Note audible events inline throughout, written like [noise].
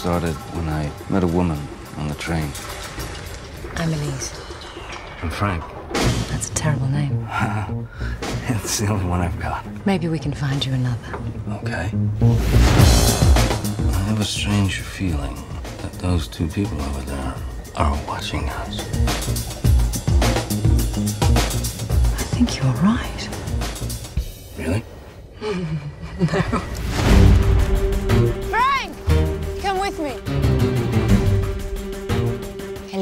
started when I met a woman on the train. I'm Elise. I'm Frank. That's a terrible name. [laughs] It's the only one I've got. Maybe we can find you another. Okay. I have a strange feeling that those two people over there are watching us. I think you're right. Really? Frank! [laughs] [laughs]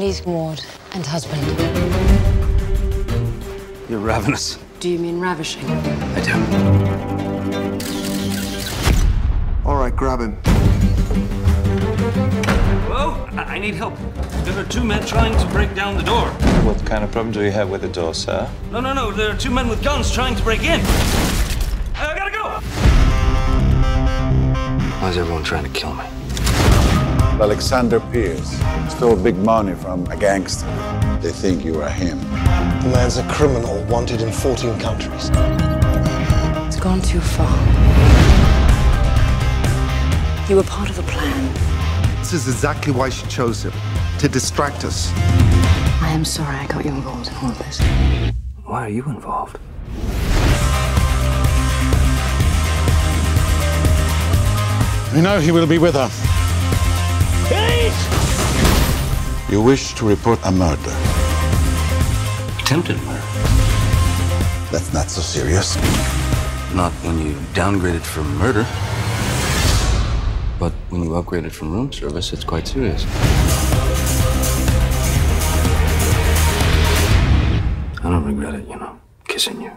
Elise Ward and husband. You're ravenous. Do you mean ravishing? I don't. All right, grab him. Hello? I, I need help. There are two men trying to break down the door. What kind of problem do you have with the door, sir? No, no, no. There are two men with guns trying to break in. I gotta go. Why is everyone trying to kill me? Alexander Pierce stole big money from a gangster. They think you are him. The man's a criminal wanted in 14 countries. It's gone too far. You were part of the plan. This is exactly why she chose him to distract us. I am sorry I got you involved in all of this. Why are you involved? We know he will be with her. You wish to report a murder. Attempted murder. That's not so serious. Not when you downgraded from murder. But when you upgraded from room service, it's quite serious. I don't regret it, you know, kissing you.